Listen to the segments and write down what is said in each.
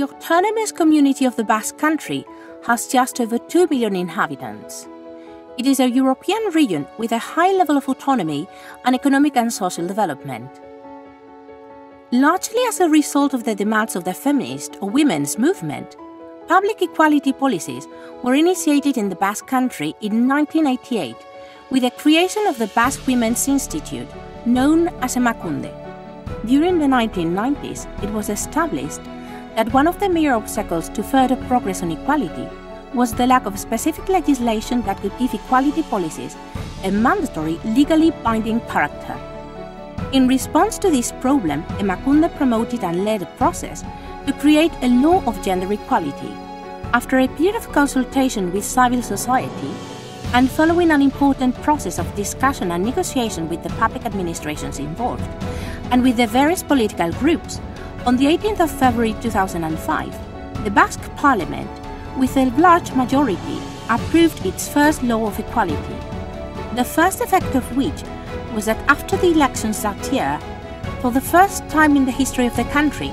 the autonomous community of the Basque Country has just over 2 million inhabitants. It is a European region with a high level of autonomy and economic and social development. Largely as a result of the demands of the feminist or women's movement, public equality policies were initiated in the Basque Country in 1988 with the creation of the Basque Women's Institute, known as Emakunde. During the 1990s, it was established that one of the major obstacles to further progress on equality was the lack of specific legislation that could give equality policies a mandatory, legally binding character. In response to this problem, Emakunde promoted and led a process to create a law of gender equality. After a period of consultation with civil society, and following an important process of discussion and negotiation with the public administrations involved, and with the various political groups, on the 18th of February 2005, the Basque Parliament, with a large majority, approved its first law of equality. The first effect of which was that after the elections that year, for the first time in the history of the country,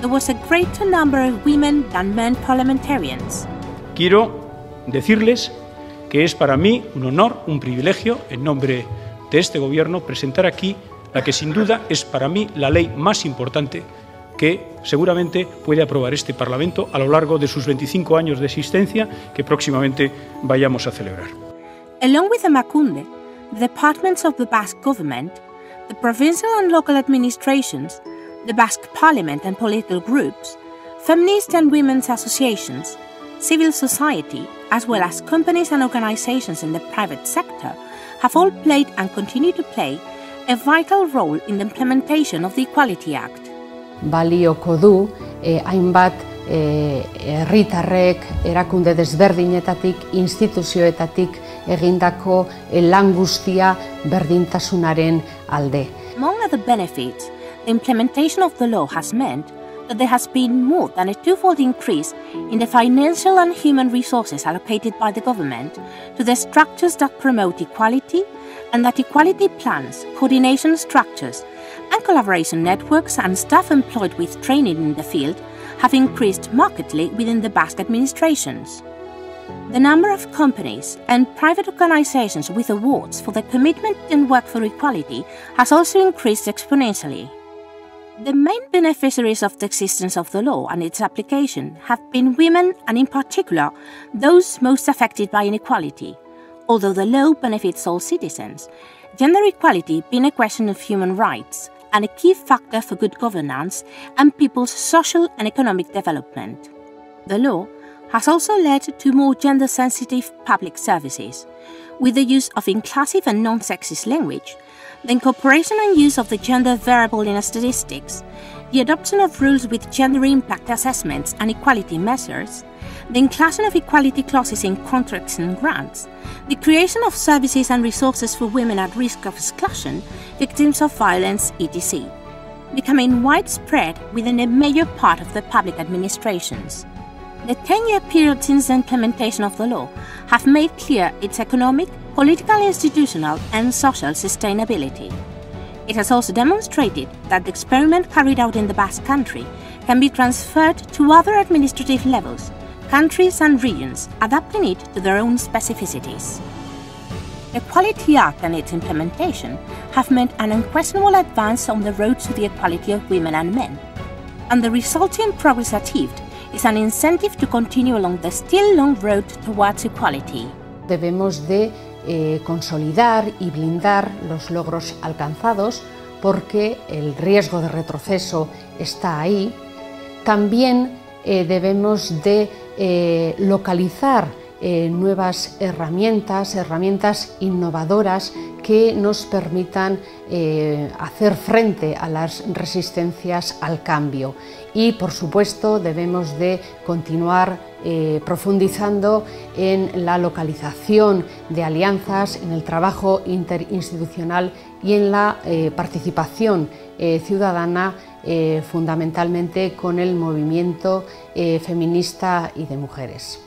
there was a greater number of women than men parliamentarians. Quiero decirles que es para mí un honor, un privilegio, en nombre de este Gobierno, presentar aquí la que sin duda es para mí la ley más importante que seguramente puede aprobar este Parlamento a lo largo de sus 25 años de existencia que próximamente vayamos a celebrar. Along with Emakunde, the departments of the Basque government, the provincial and local administrations, the Basque parliament and political groups, feminist and women's associations, civil society, as well as companies and organizations in the private sector, have all played and continue to play a vital role in the implementation of the Equality Act. Balioko du, eh, hainbat eh, herritarrek erakunde desberdinetatik, instituzioetatik egindako eh, lan guztia berdintasunaren alde. Among other benefits, the implementation of the law has meant that there has been more than a twofold increase in the financial and human resources allocated by the government to the structures that promote equality and that equality plans, coordination structures, and collaboration networks and staff employed with training in the field have increased markedly within the Basque administrations. The number of companies and private organizations with awards for their commitment and work for equality has also increased exponentially. The main beneficiaries of the existence of the law and its application have been women and, in particular, those most affected by inequality. Although the law benefits all citizens, gender equality being a question of human rights and a key factor for good governance and people's social and economic development. The law has also led to more gender sensitive public services, with the use of inclusive and non sexist language the incorporation and use of the gender variable in statistics, the adoption of rules with gender impact assessments and equality measures, the inclusion of equality clauses in contracts and grants, the creation of services and resources for women at risk of exclusion, victims of violence, etc., becoming widespread within a major part of the public administrations. The 10 year period since the implementation of the law have made clear its economic, political, institutional, and social sustainability. It has also demonstrated that the experiment carried out in the Basque Country can be transferred to other administrative levels, countries, and regions, adapting it to their own specificities. Equality Act and its implementation have meant an unquestionable advance on the road to the equality of women and men, and the resulting progress achieved is an incentive to continue along the still long road towards equality. Debemos de eh, consolidar y blindar los logros alcanzados porque el riesgo de retroceso está ahí. También eh, debemos de eh, localizar eh, nuevas herramientas, herramientas innovadoras que nos permitan eh, hacer frente a las resistencias al cambio. Y, por supuesto, debemos de continuar eh, profundizando en la localización de alianzas, en el trabajo interinstitucional y en la participación ciudadana fundamentalmente con el movimiento feminista y de mujeres.